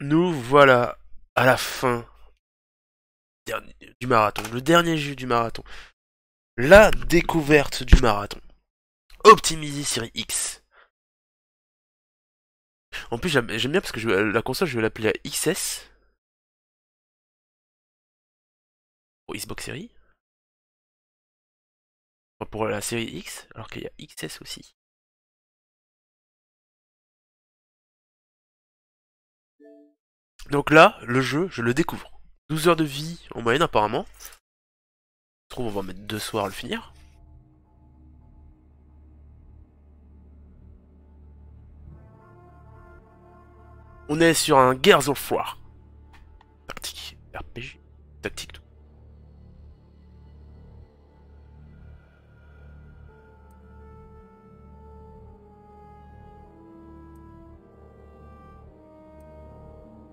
nous voilà à la fin du marathon, le dernier jeu du marathon. La découverte du marathon. Optimiser série X. En plus, j'aime bien parce que la console, je vais l'appeler la XS. Pour Xbox Series. Pour la série X, alors qu'il y a XS aussi. Donc là, le jeu, je le découvre. 12 heures de vie en moyenne apparemment. Je trouve on va mettre deux soirs à le finir. On est sur un Gears of. Tactique, RPG, tactique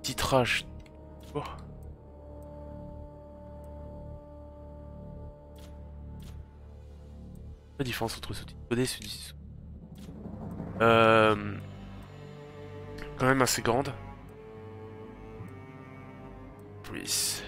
Titrage. Oh. La différence entre sous-titré et sous Euh... Quand même assez grande. Police.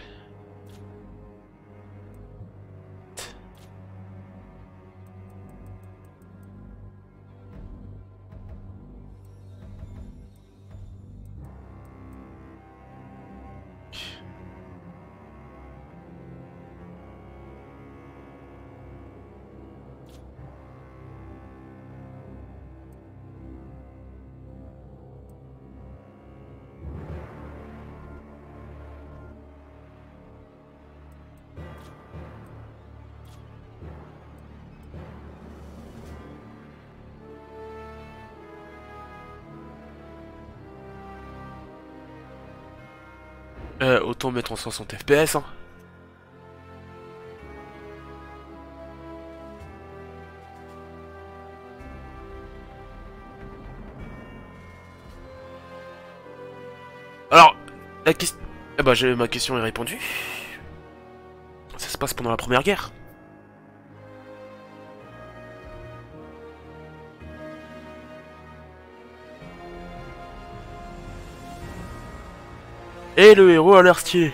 Euh, autant mettre en 60 FPS. Hein. Alors, la question... Eh bah, ma question est répondue. Ça se passe pendant la Première Guerre. Et le héros l'air stylé.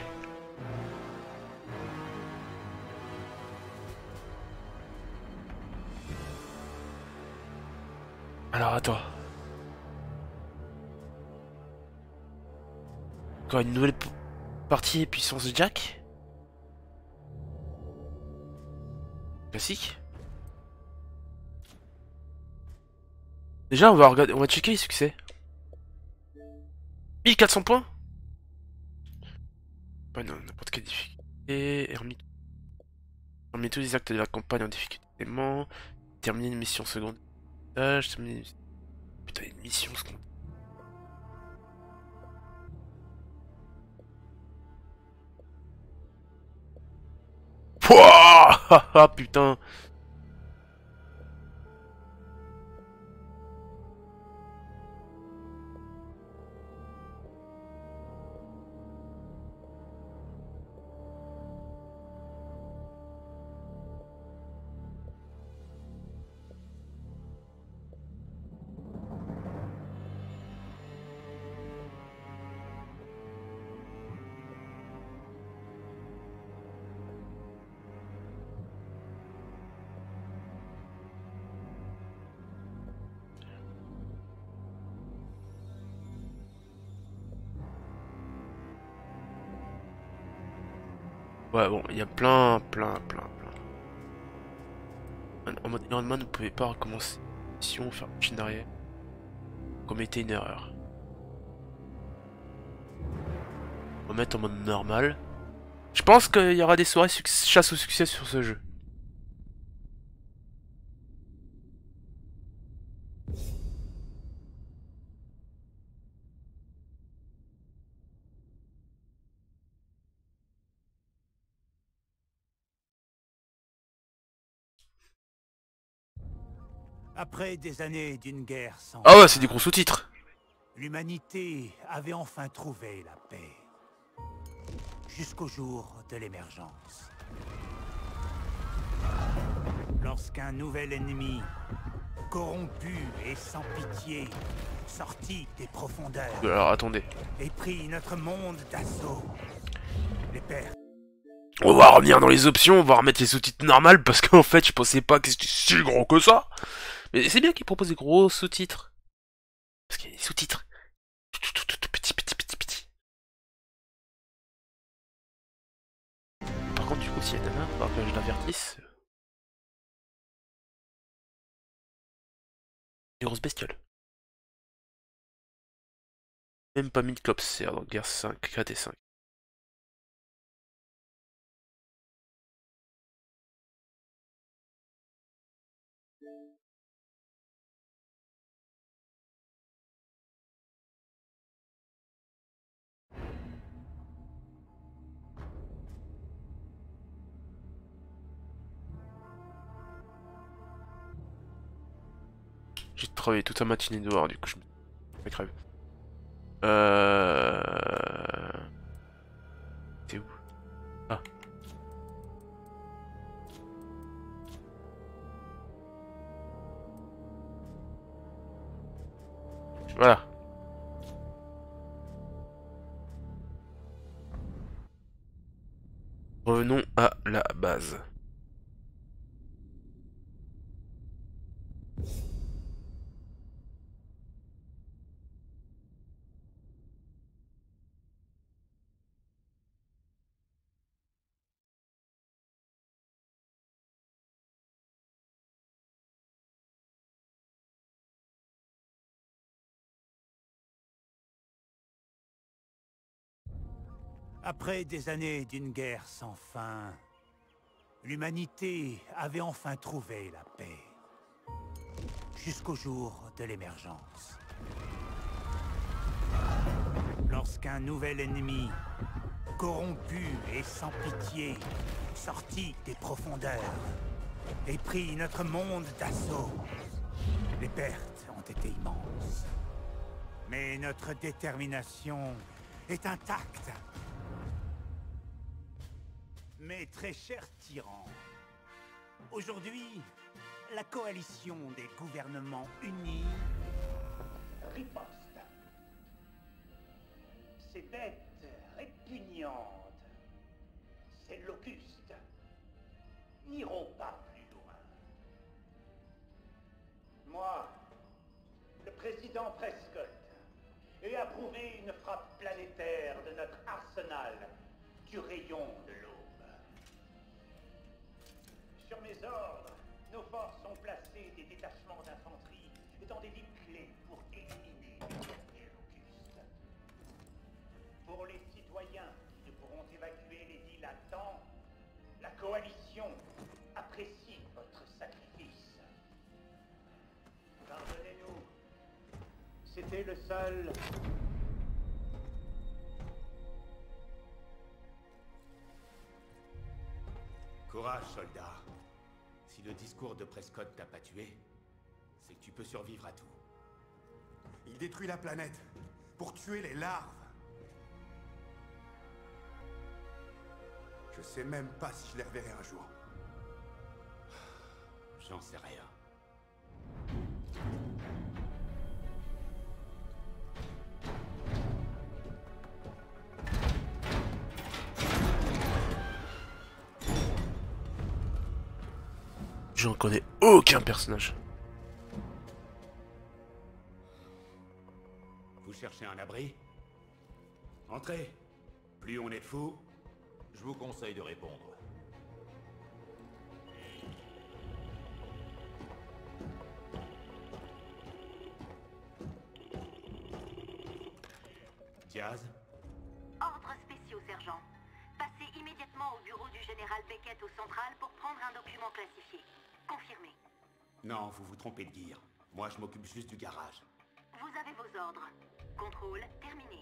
Alors attends. Encore une nouvelle partie puissance de Jack Classique Déjà on va regarder on va checker les succès. 1400 points n'importe quelle difficulté. Terminer tous les actes de la campagne en difficulté Terminer une mission secondaire. Terminer Putain, une mission secondaire. Pouah Putain Bon, il y a plein, plein, plein, plein. En mode Iron ne pouvait pas recommencer si on faire machine arrière. Commettez une erreur. On va mettre en mode normal. Je pense qu'il y aura des soirées chasse au succès sur ce jeu. Après des années d'une guerre sans... Ah ouais, c'est des gros sous-titres. L'humanité avait enfin trouvé la paix. Jusqu'au jour de l'émergence. Lorsqu'un nouvel ennemi, corrompu et sans pitié, sorti des profondeurs Alors attendez. et pris notre monde d'assaut. Les pères On va revenir dans les options, on va remettre les sous-titres normales parce qu'en fait je pensais pas que c'était si gros que ça. C'est bien qu'ils proposent des gros sous-titres. Parce qu'il y a des sous-titres. Tout, tout, tout, tout, petit, petit, petit, petit. Par contre, du coup, s'il y a nana, il que je l'avertisse. Des grosses bestioles. Même pas mid-clops, c'est guerre 5, 4 toute la matinée dehors, du coup je me crève. Euh... C'est où? Ah. Voilà. Revenons à la base. Après des années d'une guerre sans fin, l'humanité avait enfin trouvé la paix. Jusqu'au jour de l'émergence. Lorsqu'un nouvel ennemi, corrompu et sans pitié, sortit des profondeurs et prit notre monde d'assaut, les pertes ont été immenses. Mais notre détermination est intacte. Mes très chers tyrans, aujourd'hui, la coalition des gouvernements unis riposte. Ces bêtes répugnantes, ces locustes, n'iront pas plus loin. Moi, le président Prescott, ai approuvé une frappe planétaire de notre arsenal du rayon seul Courage, soldat. Si le discours de Prescott t'a pas tué, c'est que tu peux survivre à tout. Il détruit la planète pour tuer les larves. Je sais même pas si je les reverrai un jour. J'en sais rien. J'en connais aucun personnage. Vous cherchez un abri? Entrez. Plus on est de fous, Je vous conseille de répondre. Non, vous vous trompez de gear. Moi, je m'occupe juste du garage. Vous avez vos ordres. Contrôle terminé.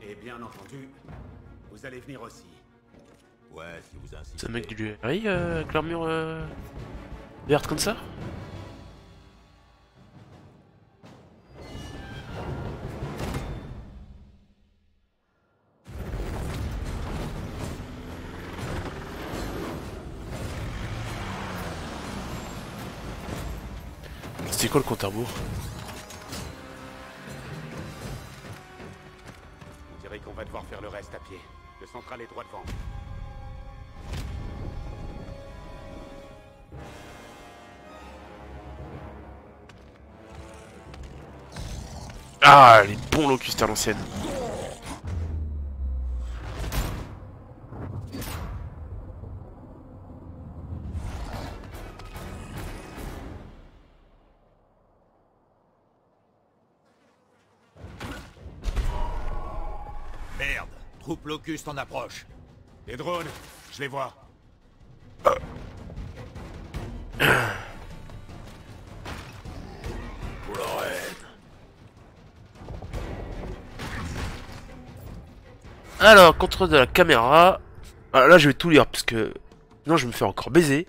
Et bien entendu, vous allez venir aussi. Ouais, si vous insistez. C'est un mec du LRI, euh, avec l'armure euh, verte comme ça? C'est quoi le compte à rebours On dirait qu'on va devoir faire le reste à pied. Le central est droit devant. Ah, les bons locustes à l'ancienne. Locuste en approche. Les drones, je les vois. Alors, contrôle de la caméra. Ah, là, je vais tout lire parce que. Non, je me fais encore baiser.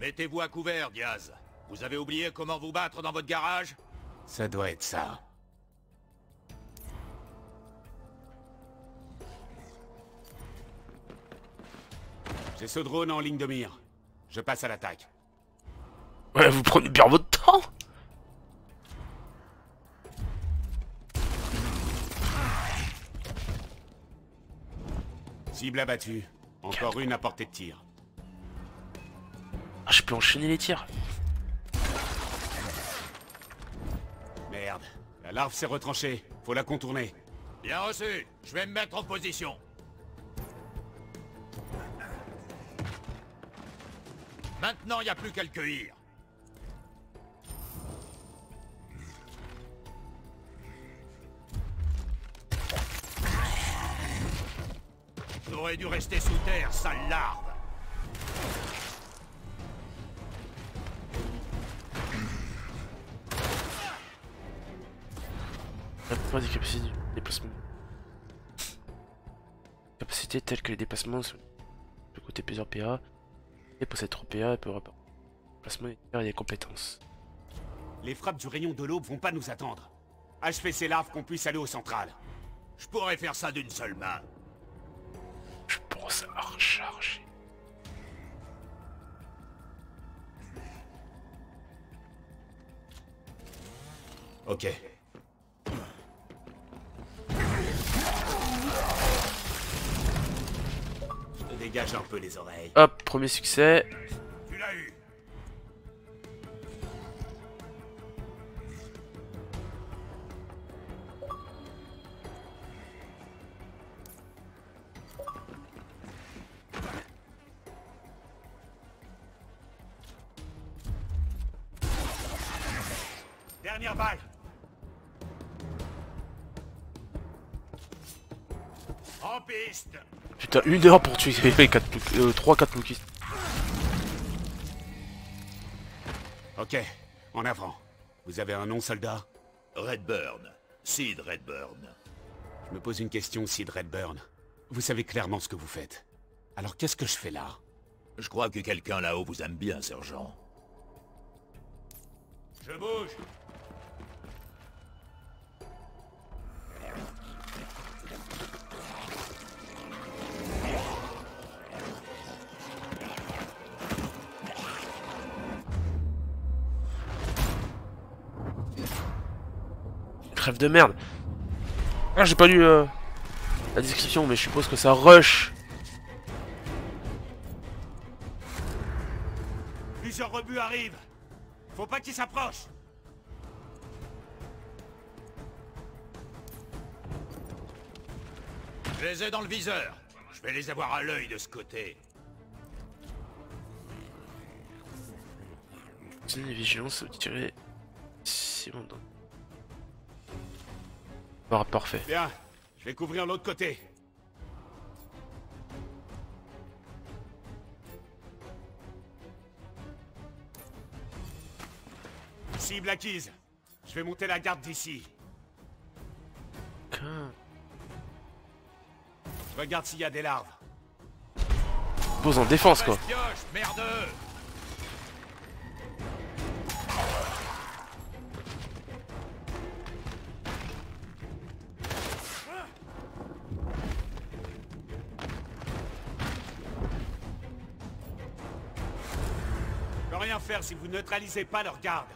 Mettez-vous à couvert, Diaz. Vous avez oublié comment vous battre dans votre garage? Ça doit être ça. J'ai ce drone en ligne de mire. Je passe à l'attaque. Ouais, vous prenez bien votre temps. Cible abattue. Encore une à portée de tir. Ah, je peux enchaîner les tirs. Merde. La larve s'est retranchée. Faut la contourner. Bien reçu, je vais me mettre en position. Maintenant, il n'y a plus qu'à le cueillir. J'aurais dû rester sous terre, sale larve. La plupart des capacités de déplacement. Capacités telles que les déplacements sur le côté plusieurs PA. Et possède 3 PA et peut. Déplacement et des compétences. Les frappes du rayon de l'aube vont pas nous attendre. Achevez ces larves qu'on puisse aller au central. Je pourrais faire ça d'une seule main. Je pense à recharger. Ok. Dégage un peu les oreilles. Hop, premier succès. Tu l'as eu. Dernière balle. En piste. Putain, une heure pour tuer 3-4 lookies. Ok, en avant. Vous avez un nom, soldat? Redburn. Sid Redburn. Je me pose une question, Sid Redburn. Vous savez clairement ce que vous faites. Alors qu'est-ce que je fais là? Je crois que quelqu'un là-haut vous aime bien, sergent. Je bouge. Crève de merde. Ah, j'ai pas lu euh, la description, mais je suppose que ça rush. Plusieurs rebuts arrivent. Faut pas qu'ils s'approchent. Je les ai dans le viseur. Je vais les avoir à l'œil de ce côté. C'est une vigilance, tirer. C'est bon. Voilà, parfait. Bien, je vais couvrir l'autre côté. Cible acquise. Je vais monter la garde d'ici. Regarde s'il y a des larves. Pose en défense quoi. Pioche, si vous neutralisez pas leur garde.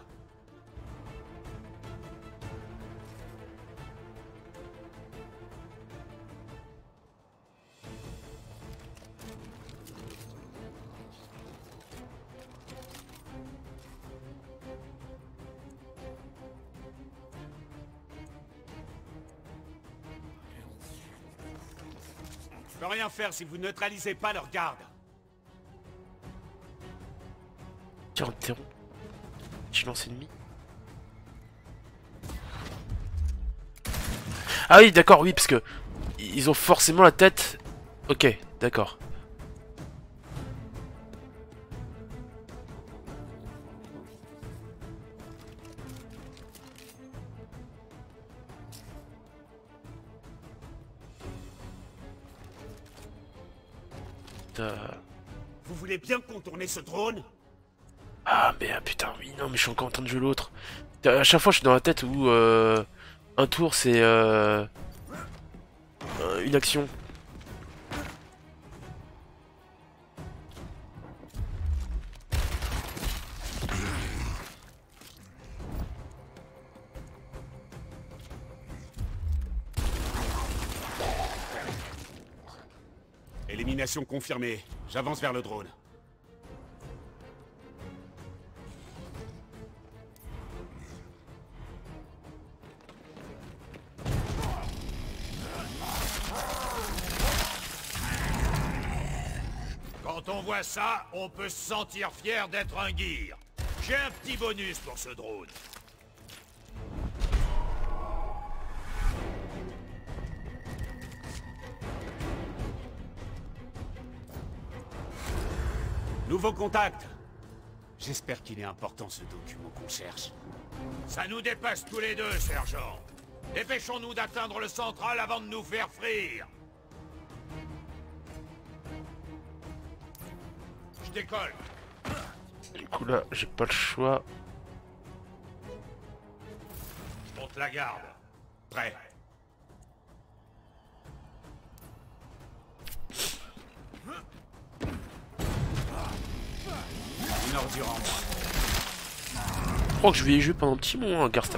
Je peux rien faire si vous neutralisez pas leur garde. Tiens, interromps. Silence ennemi. Ah oui, d'accord, oui, parce que ils ont forcément la tête. Ok, d'accord. Euh, Vous voulez bien contourner ce drone? Ah merde, putain, oui, non, mais je suis encore en train de jouer l'autre. À chaque fois, je suis dans la tête où euh, un tour c'est euh, euh, une action. Élimination confirmée. J'avance vers le drone. Ça, on peut se sentir fier d'être un gear. J'ai un petit bonus pour ce drone. Nouveau contact. J'espère qu'il est important ce document qu'on cherche. Ça nous dépasse tous les deux, sergent. Dépêchons-nous d'atteindre le central avant de nous faire frire. Décolle. Du coup là, j'ai pas le choix. Je monte la garde. Prêt. Une ordure en moi. Je crois que je vais y jouer pendant un petit moment à Garth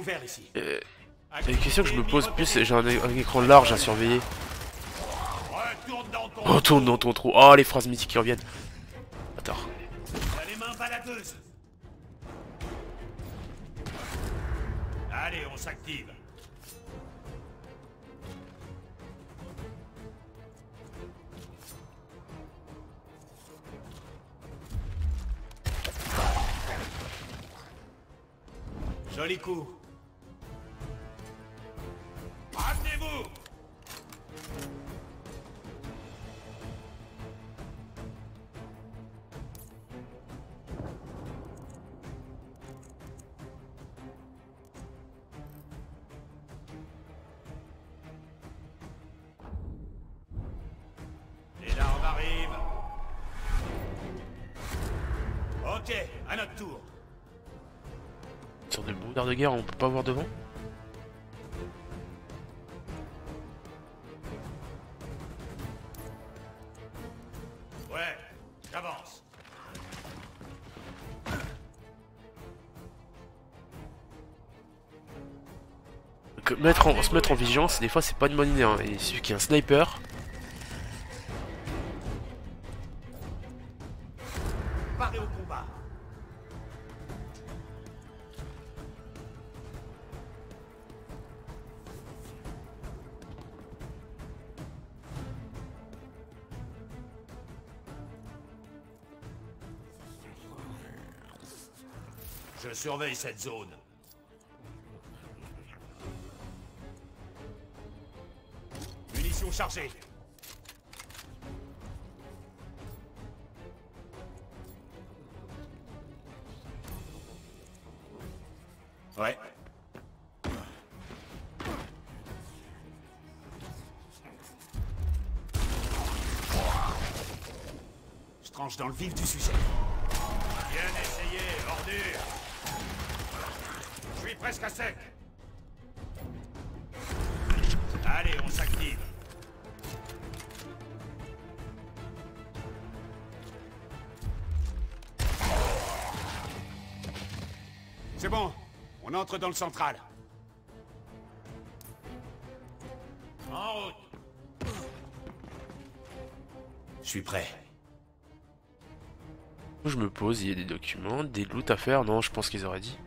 couvert ici. Euh, La question que je me pose plus, j'ai un, un écran large à surveiller. Retourne dans ton... Retourne dans ton trou. Oh, les phrases mythiques qui reviennent. Attends. T'as les mains baladeuses. Allez, on s'active. Joli coup. Ok, à notre tour. Sur des brouillards de guerre, on peut pas voir devant Ouais, j'avance. Donc, mettre en, se mettre en vigilance, des fois, c'est pas une bonne idée. Hein. Et celui qui est un sniper, cette zone. Munitions chargées. Ouais. Je tranche dans le vif du sujet. Bien essayé, ordure presque à sec Allez, on s'active C'est bon, on entre dans le central. En route Je suis prêt. Je me pose, il y a des documents, des loots à faire. Non, je pense qu'ils auraient dit.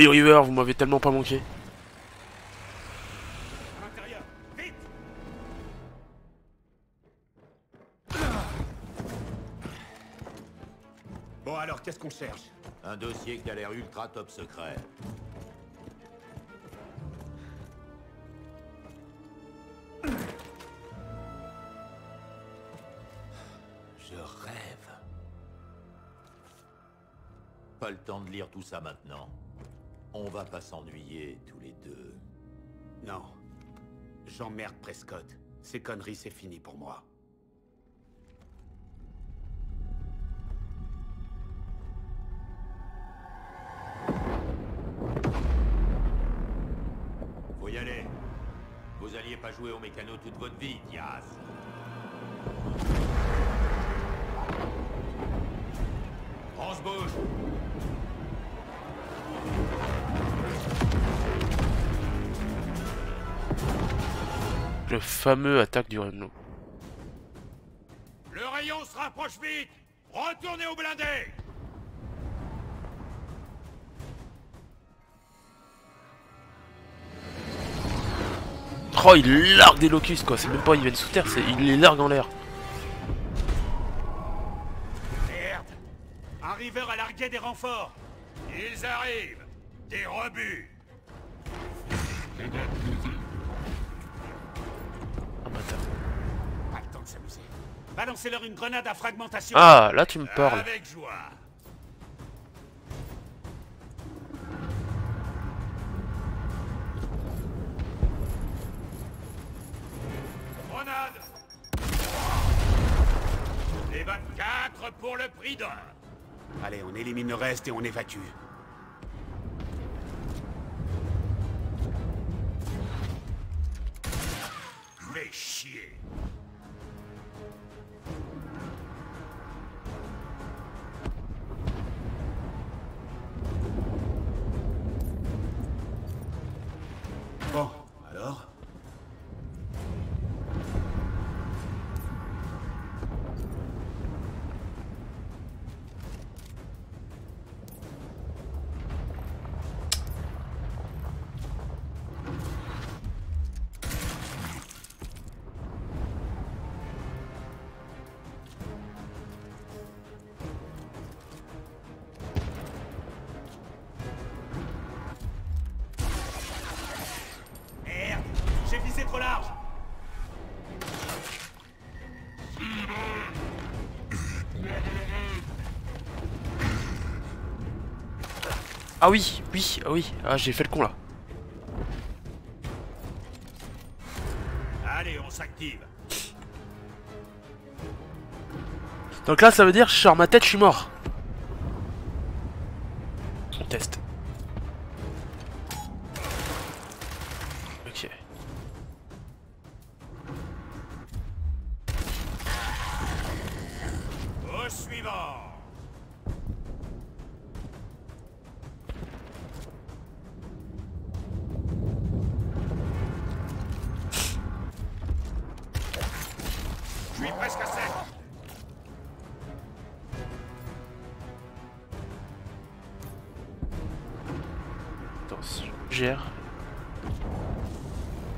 Les Rivers, vous m'avez tellement pas manqué. Bon alors, qu'est-ce qu'on cherche? Un dossier qui a l'air ultra top secret. Je rêve. Pas le temps de lire tout ça maintenant. On va pas s'ennuyer tous les deux. Non. J'emmerde Prescott. Ces conneries, c'est fini pour moi. Faut y aller. Vous alliez pas jouer au mécano toute votre vie, Diaz. On se bouge Le fameux attaque du Renlo. Le rayon se rapproche vite Retournez au blindé Oh, il largue des locustes quoi. C'est même pas ils viennent sous terre, c'est il les largue en l'air. Merde Un river a largué des renforts Ils arrivent Des rebuts bâtard. Pas le temps de s'amuser. Balancez-leur une grenade à fragmentation Ah, là tu me parles. Avec joie Grenade Les 24 pour le prix d'un Allez, on élimine le reste et on évacue. Fais chier Ah oui, oui, ah oui. Ah, j'ai fait le con là. Allez, on s'active Donc là, ça veut dire, je sors ma tête, je suis mort. On teste. Ok. Au suivant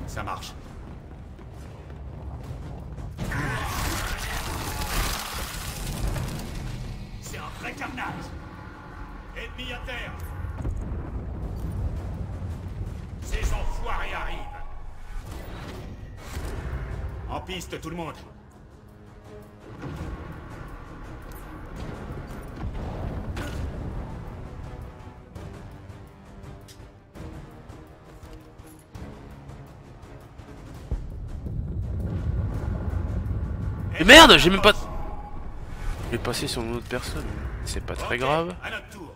Ça marche. C'est un vrai carnage. Ennemi à terre. Ces enfoirés arrivent. En piste, tout le monde. Mais merde, j'ai même pas... Je vais passer sur une autre personne. C'est pas très grave. À notre tour.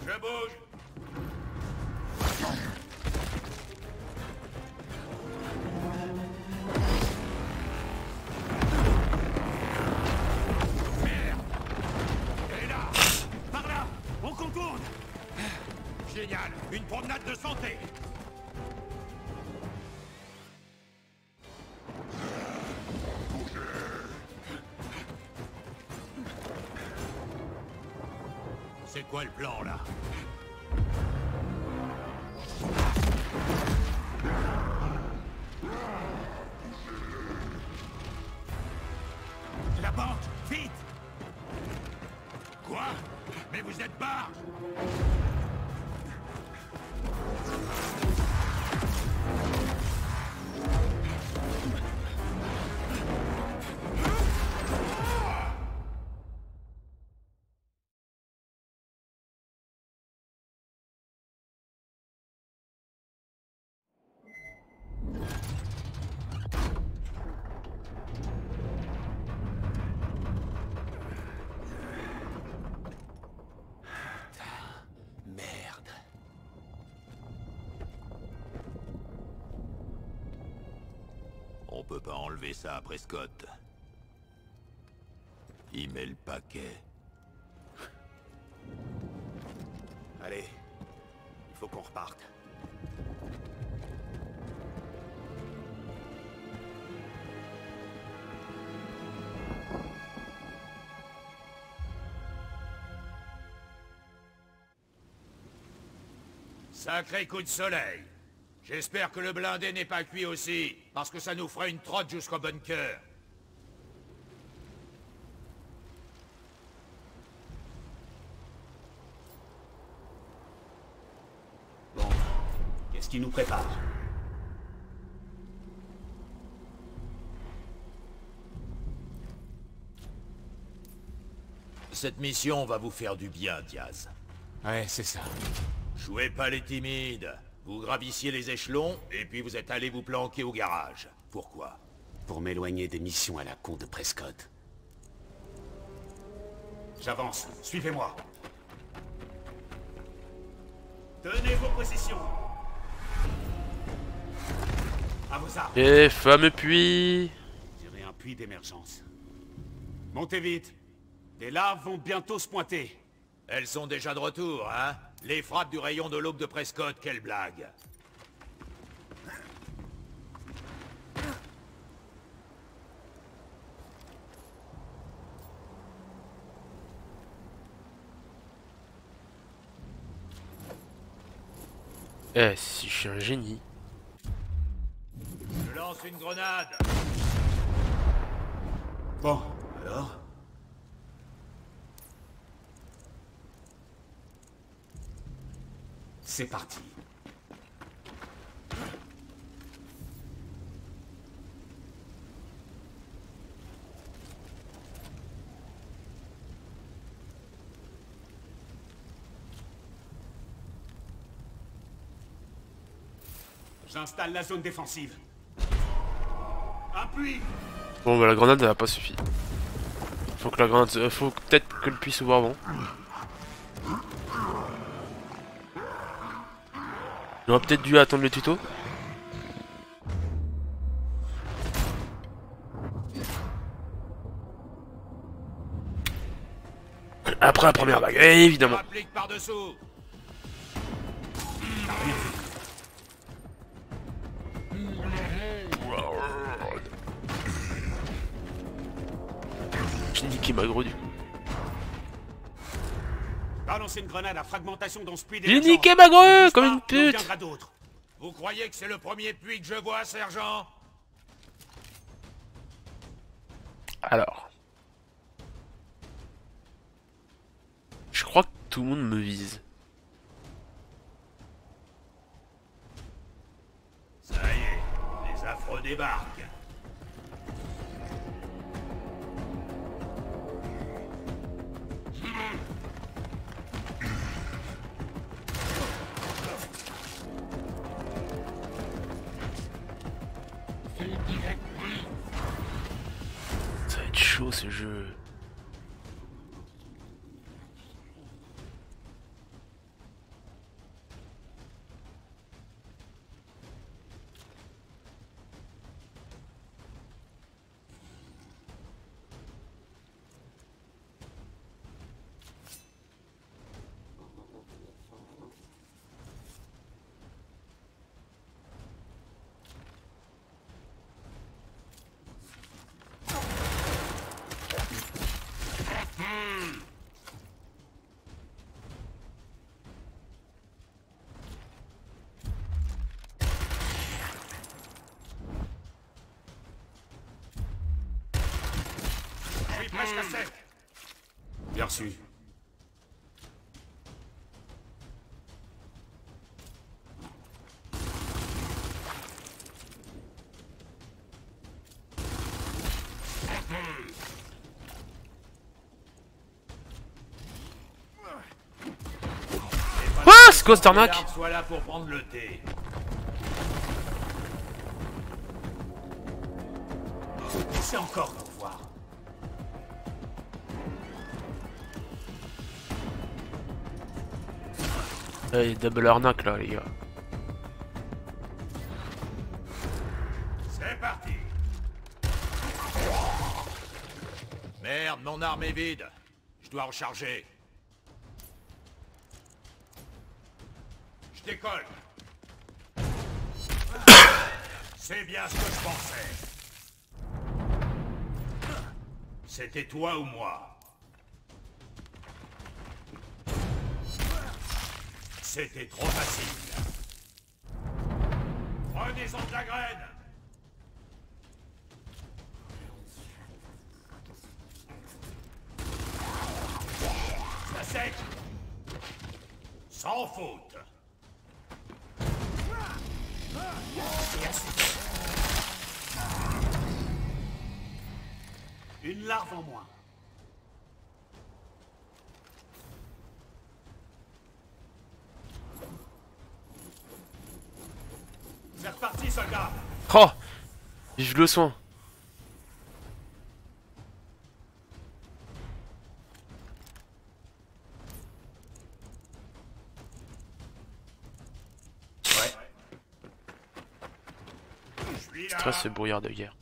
Je bouge. Par là On contourne Génial Une promenade de santé C'est quoi le plan là La banque, vite Quoi Mais vous êtes barge pas enlever ça après Scott. Il met le paquet. Allez, il faut qu'on reparte. Sacré coup de soleil. J'espère que le blindé n'est pas cuit aussi, parce que ça nous fera une trotte jusqu'au bunker. Bon, qu'est-ce qui nous prépare? Cette mission va vous faire du bien, Diaz. Ouais, c'est ça. Jouez pas les timides. Vous gravissiez les échelons, et puis vous êtes allé vous planquer au garage. Pourquoi? Pour m'éloigner des missions à la con de Prescott. J'avance, suivez-moi. Tenez vos positions. À vos armes. Et fameux puits Tirez un puits d'émergence. Montez vite. Des larves vont bientôt se pointer. Elles sont déjà de retour, hein? Les frappes du rayon de l'aube de Prescott, quelle blague. Eh, si je suis un génie. Je lance une grenade. Bon, alors? C'est parti. J'installe la zone défensive. Appuie Bon, bah la grenade, elle a pas suffi. Faut que la grenade... euh, Faut peut-être que le puits s'ouvre avant. On aurait peut-être dû attendre le tuto. Après la première vague, évidemment. J'ai niqué Magro du coup. Balancez une grenade à fragmentation dans ce puits J'ai niqué Bouge comme une pute. Vous croyez que c'est le premier puits que je vois, sergent? Alors. Je crois que tout le monde me vise. Ça y débarque. Ça va ce jeu. Je suis presque à sec. Bien reçu. Ah, c'est quoi cette arnaque Garde soit là pour prendre le thé. C'est encore Ouais, double arnaque là, les gars. C'est parti. Merde, mon arme est vide. Je dois recharger. Je décolle. C'est bien ce que je pensais. C'était toi ou moi? C'était trop facile. Prenez-en de la graine Ça sec Sans faute Une larve en moins. C'est reparti, soldat Oh Vive le soin. Ouais. Stress et brouillard de guerre.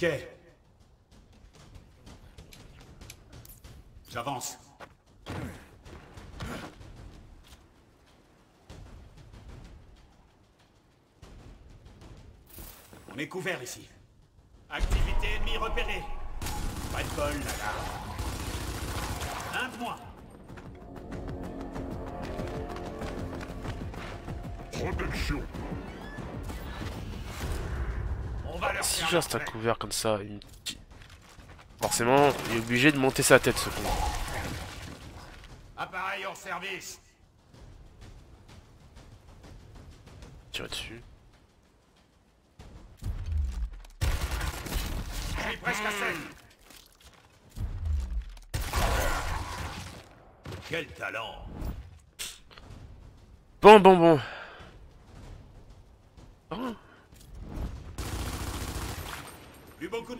Ok. J'avance. On est couvert ici. Activité ennemie repérée Pas de bol, là, là. Un point On à l'entrée. couvert comme ça, une Forcément, il est obligé de monter sa tête ce con. Appareil hors service Tirer dessus. Suis presque à Quel talent Bon, bon, bon. Oh, Plus beaucoup de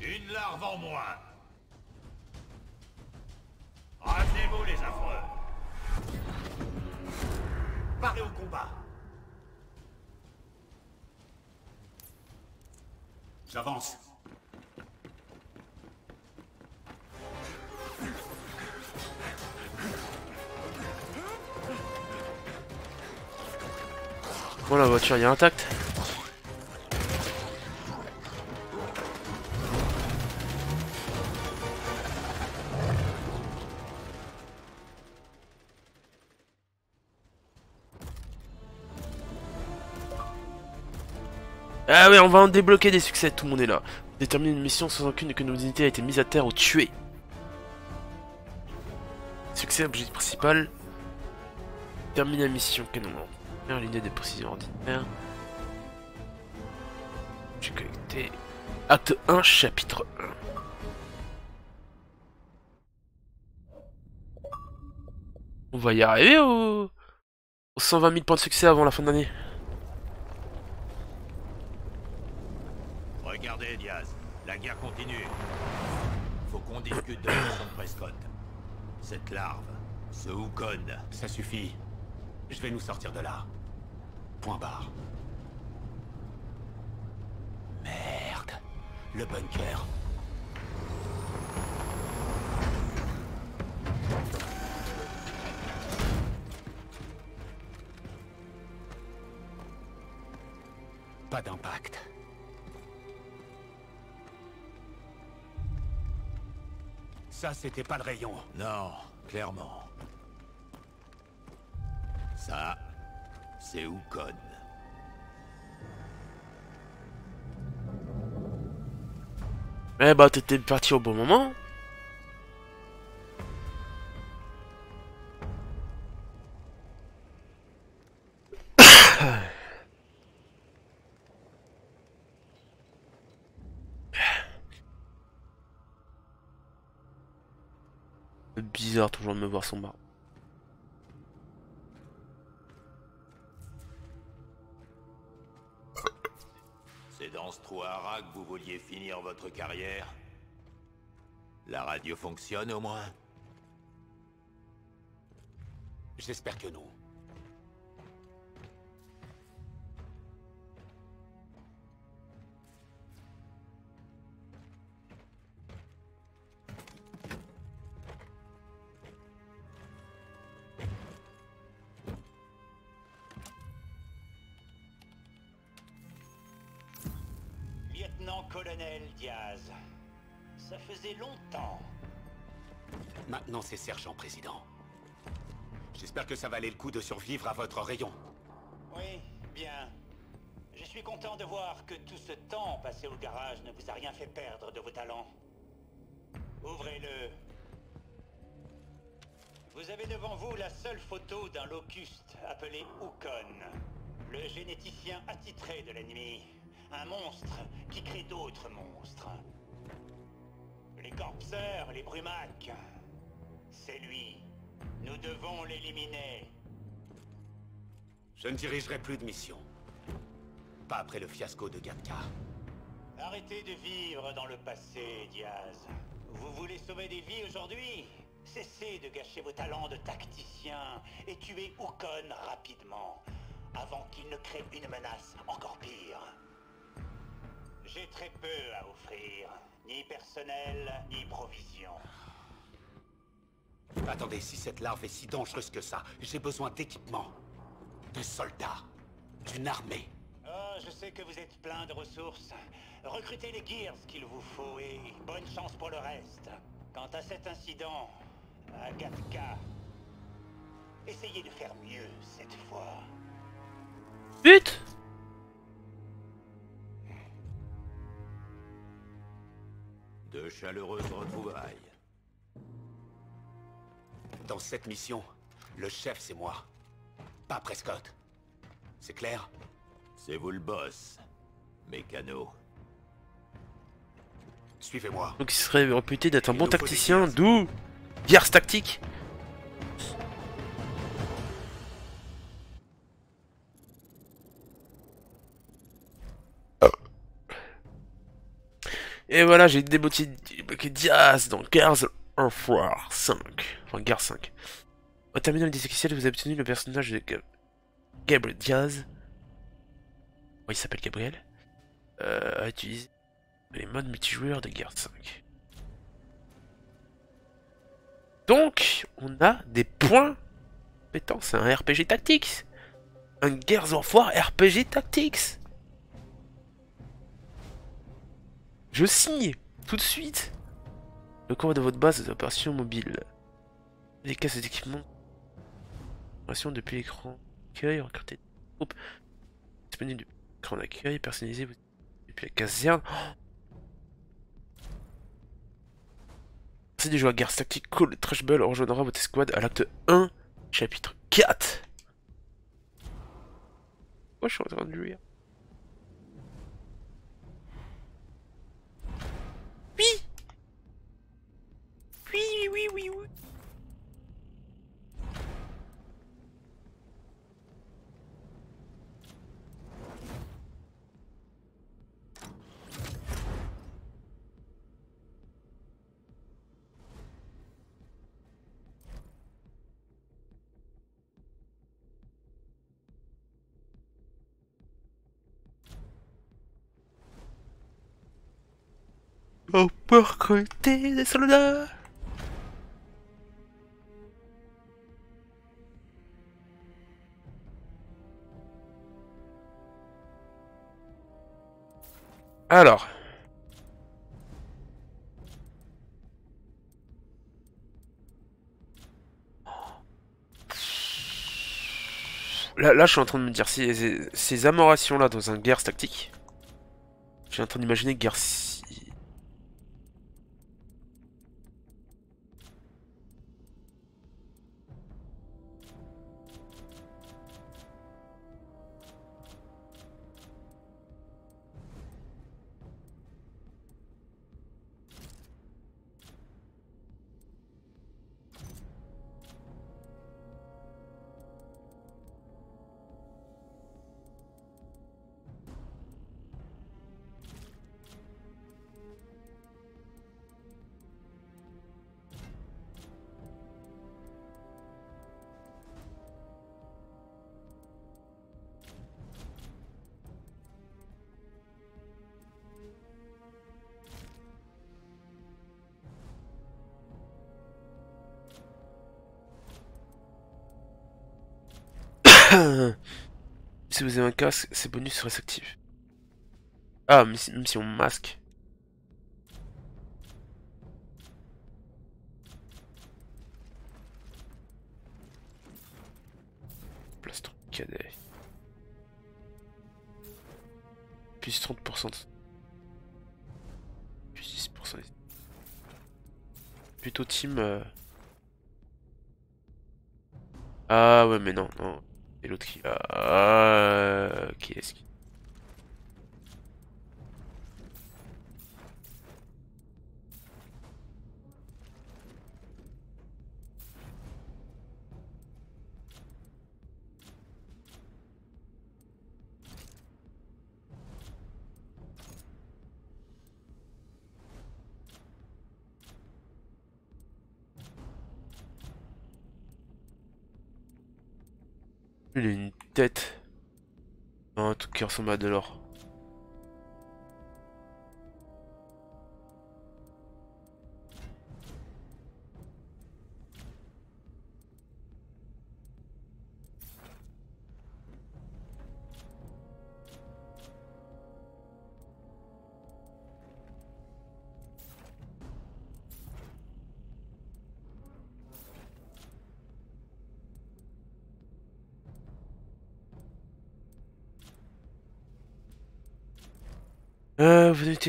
Une larve en moins Ramenez-vous les affreux Parez au combat. J'avance. Bon, la voiture, il est intacte. Ah ouais, on va en débloquer des succès, tout le monde est là. Déterminer une mission sans aucune que nos unités a été mise à terre ou tuée. Succès, objectif principal. Terminer la mission, canon. L'unité de précision ordinaire. J'ai collecté. Acte 1, chapitre 1. On va y arriver aux... aux 120 000 points de succès avant la fin de l'année. Regardez, Diaz, la guerre continue. Faut qu'on discute de la mission de Prescott. Cette larve, ce Wukon, Ça suffit. Je vais nous sortir de là. Point barre. Merde. Le bunker. Pas d'impact. Ça, c'était pas le rayon. Non, clairement. Eh bah, t'étais parti au bon moment. Bizarre toujours de me voir son bar. Finir votre carrière La radio fonctionne au moins J'espère que non. Lieutenant-colonel Diaz, ça faisait longtemps. Maintenant, c'est sergent président. J'espère que ça valait le coup de survivre à votre rayon. Oui, bien. Je suis content de voir que tout ce temps passé au garage ne vous a rien fait perdre de vos talents. Ouvrez-le. Vous avez devant vous la seule photo d'un locuste appelé Ukon, le généticien attitré de l'ennemi. Un monstre qui crée d'autres monstres. Les corpseurs, les brumacs. C'est lui. Nous devons l'éliminer. Je ne dirigerai plus de mission. Pas après le fiasco de Gatka. Arrêtez de vivre dans le passé, Diaz. Vous voulez sauver des vies aujourd'hui? Cessez de gâcher vos talents de tacticien et tuez Ukon rapidement, avant qu'il ne crée une menace encore. J'ai très peu à offrir, ni personnel, ni provisions. Attendez, si cette larve est si dangereuse que ça, j'ai besoin d'équipement. De soldats. D'une armée. Oh, je sais que vous êtes plein de ressources. Recrutez les Gears qu'il vous faut et bonne chance pour le reste. Quant à cet incident, à Gatka, essayez de faire mieux cette fois. Vite De chaleureuses retrouvailles. Dans cette mission, le chef, c'est moi. Pas Prescott. C'est clair? C'est vous le boss, mécano. Suivez-moi. Donc il serait réputé d'être un bon tacticien, d'où Gears tactique. Et voilà, j'ai débloqué Diaz dans Gears of War 5. Enfin, Gears 5. Au terminal des officiels, vous avez obtenu le personnage de Gab- Gabriel Diaz. Oui, il s'appelle Gabriel? Euh, utiliser les modes multijoueurs de Gears 5. Donc, on a des points compétents. C'est un RPG tactique. un Gears of War RPG Tactics. Je signe tout de suite. Le combat de votre base d'opération mobile. Les cases d'équipement. Opération depuis l'écran d'accueil, recruter des. Disponible depuis l'écran d'accueil, personnalisé depuis la caserne. Oh Merci des joueurs à Gears Tactics Cool Trashball rejoindra votre escouade à l'acte 1, chapitre 4. Oh, je suis en train de lire. Oui, oui, oui. On peut recruter des soldats Alors. Là, là, je suis en train de me dire, ces, ces, amorations-là dans un guerre tactique, je suis en train d'imaginer guerre ces bonus seraient actifs. Ah, même si on masque. Plastron cadet. Plus 30%. Plus 10%. Plutôt team... euh. Ah ouais mais non, non. Et l'autre qui a... Euh, qui est-ce qui... tête. Un truc qui ressemble à de l'or.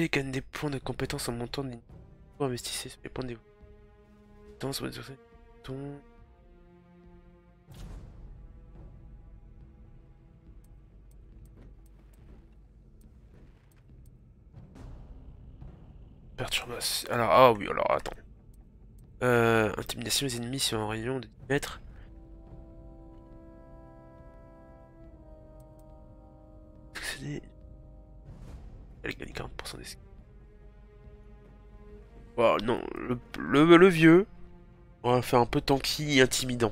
Gagne des points de compétence en montant des Vous investissez sur les points de compétence. Ton... Perturbation. Alors, ah oui, alors attends. Euh, intimidation des ennemis sur un rayon de 10 mètres. Elle gagne 40% non, le, le, le, vieux, on va faire un peu tanky et intimidant.